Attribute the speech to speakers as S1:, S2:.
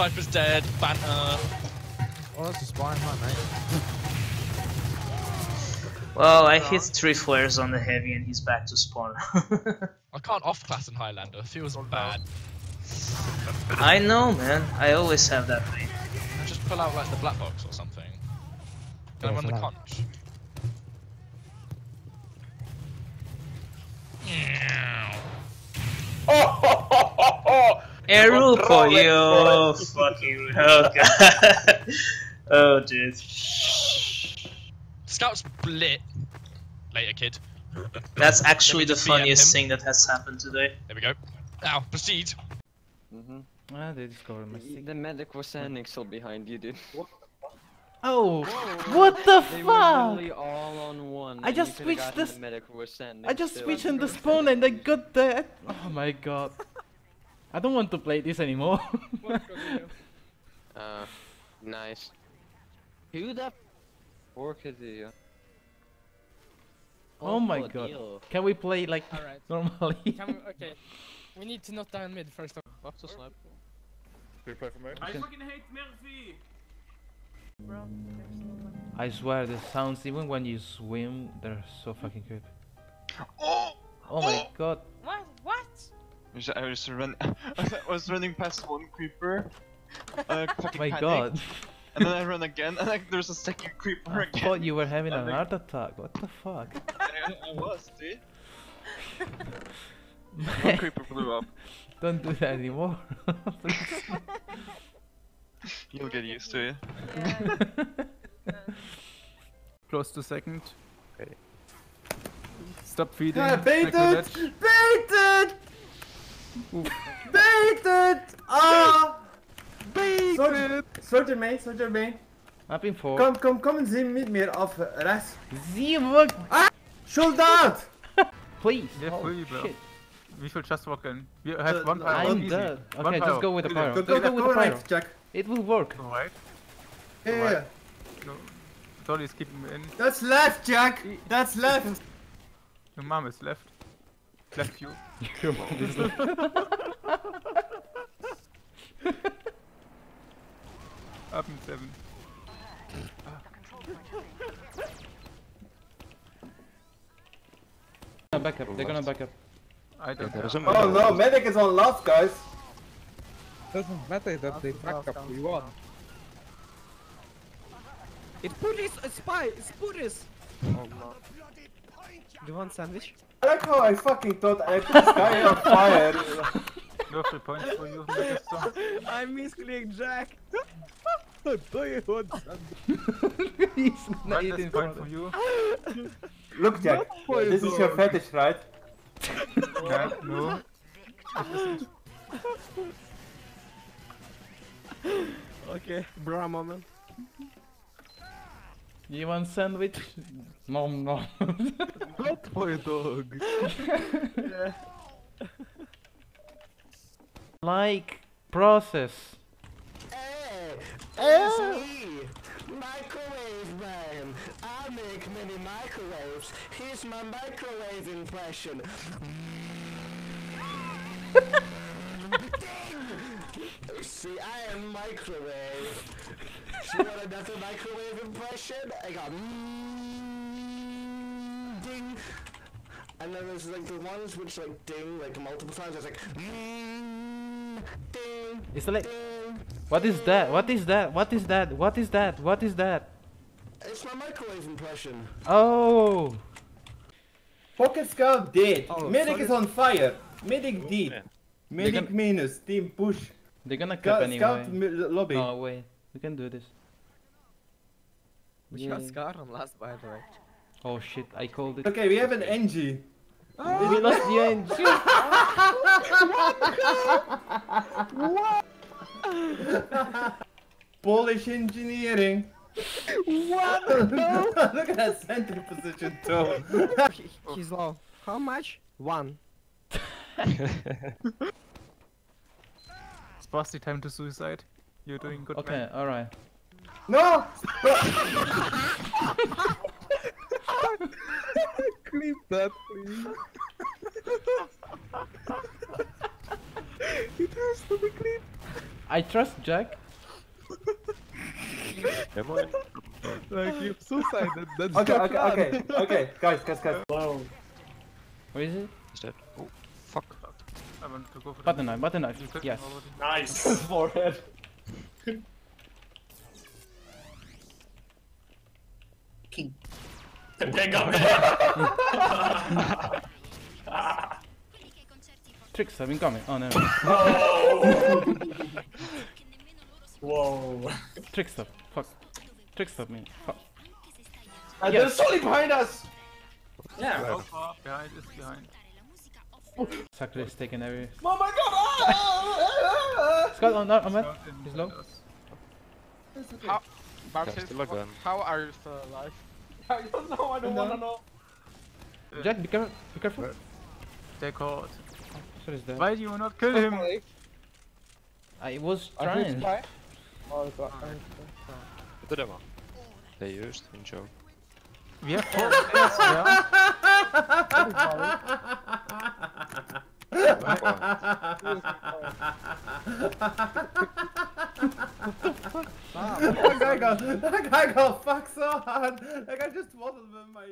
S1: Sniper's dead. Banter.
S2: Oh, that's a spine, hi mate.
S3: Well, I hit three flares on the heavy and he's back to spawn.
S1: I can't off class in Highlander. It feels bad.
S3: I know, man. I always have that thing.
S1: I just pull out like the black box or something. Can I
S2: Yeah,
S1: run the
S2: for now.
S1: Conch?
S3: Erupo, yo, fucking oh god. oh dude.
S1: Scout's lit. Later, kid.
S3: That's actually the
S1: Let me just BM
S3: funniest thing that has happened today.
S1: There we go. Now, proceed.
S4: Ah, they discovered my secret.
S5: The medic was standing still behind you, dude.
S4: Oh, what the
S5: They were
S4: fuck?
S5: literally all on one.
S4: I just switched this-
S5: The medic who was standing
S4: I just switched in the spawn and I got that. Oh my god. I don't want to play this anymore.
S5: Uh, nice. Who the fork is you?
S4: oh my god. Can we play like
S6: Alright.
S4: normally?
S6: Can we, okay. We need to knock down mid first.
S2: After snipe.
S7: Do you play for me?
S8: I fucking hate Murphy!
S6: Bro.
S4: I swear the sounds even when you swim they're so fucking good.
S7: Oh!
S4: Oh my god.
S6: What? What?
S7: I was run. I was running past one creeper. Uh, fucking
S4: My
S7: panic,
S4: god.
S7: And then I run again, and like there's a second creeper
S4: I
S7: again.
S4: thought you were having a
S7: I'm like-
S4: heart attack. What the fuck?
S7: I, I was, dude. One creeper blew up.
S4: Don't do that anymore.
S7: You'll get used to it.
S9: Close to second. Okay. Stop feeding.
S8: Ah, baited!
S9: Nicolette.
S8: Baited! Baited! Ah! Soldier, soldier mee, soldier mee.
S4: Up in four.
S8: Kom, kom, kom eens zien met meer af, rechts.
S4: See what?
S8: Soldaat!
S4: Please.
S9: Yeah,
S4: oh,
S9: free, bro.
S4: shit.
S9: We should just walk in. We have
S8: Uh,
S9: one pyro.
S4: I'm
S9: easy.
S4: dead.
S9: One
S4: Okay, just go with the pyro.
S8: Go, go,
S4: go
S8: go,
S4: with the pyro.
S8: right, Jack.
S4: It will work.
S9: Go right.
S8: Yeah, yeah, yeah.
S9: No. Dolly's keeping me in.
S8: That's left, Jack! That's left!
S9: Your mom is left. Left you.
S4: Your mom is
S9: Up in seven.
S4: gonna back up. They're gonna back up.
S9: I don't know.
S8: Oh no, medic is on last, guys.
S2: Doesn't matter that they back up, we won. It's Puris! It's spy! It's Puris! Oh no. Do you want sandwich?
S8: I like how I fucking thought I put this guy on fire.
S9: No three points for you, Mephisto.
S2: I misclicked Jack! Do you want sandwich?
S4: He's gonna
S9: One
S4: eat
S9: less
S4: in
S9: point
S4: front
S9: for you.
S8: Look, Jack, this is your fetish, right?
S9: Yeah, no.
S2: Okay, bra moment.
S4: You want sandwich? Nom nom.
S2: Not for a dog.
S4: like process.
S10: Microwave man! I make many microwaves. Here's my microwave impression. See, I am microwave. See what another microwave impression? I got mm, ding. And then there's like the ones which like ding like multiple times. It's like mm, ding.
S4: It's like,
S10: Ding.
S4: what is that? What is that? What is that? What is that? What is that?
S10: It's my microwave impression.
S4: Oh,
S8: Pocket scout dead.
S2: Oh,
S8: medic
S2: sorry.
S8: is on fire. Medic dead. Medic
S4: gonna-
S8: minus. Team push.
S4: they're gonna
S8: cut
S4: cap anyway.
S8: scout lobby.
S4: No wait, we can do this.
S2: We got Scar on last by the way.
S4: Oh shit, I called it.
S8: Okay, we have an NG.
S4: We lost the engine.
S8: Polish engineering. What? Look at that center position too.
S2: He- He's low. How much? One.
S9: Sprasty time to suicide. You're doing good,
S4: Okay, alright.
S8: no!
S2: Clip that, please. it has to be clipped.
S4: I trust Jack.
S9: Like you suicided. That's
S8: Okay,
S9: your
S8: okay,
S9: plan.
S8: okay, okay, guys, guys, guys. Wow.
S4: Where is it?
S11: He's dead. Oh, fuck.
S9: I want to go for
S4: Butter
S9: the
S4: knife, butter knife. Yes.
S9: already.
S8: Nice. Forehead.
S12: Pick up
S4: Tricks, I've been coming. Oh no.
S8: Whoa.
S4: Trick stop. Fuck. Trick stop me. Fuck.
S8: And
S4: Yes.
S8: there's Sully behind us! Yeah.
S9: How far behind is behind?
S4: Sakura is taking every.
S8: Oh my god! Ah!
S4: Scott, oh no, I'm at. He's low.
S6: How,
S11: Yeah,
S6: Barclays,
S11: still a gun.
S6: how are you still alive?
S8: I don't know, I don't wanna know.
S4: Jack, be careful. Be careful.
S9: Take hold.
S4: So is that.
S9: Why do you not kill him?
S4: I was
S13: Are
S4: trying.
S13: spy? Oh, God.
S11: Det där va? Det är just en joke.
S9: We have four players, yeah?
S8: guy got that guy so hard. Like I just waddled with my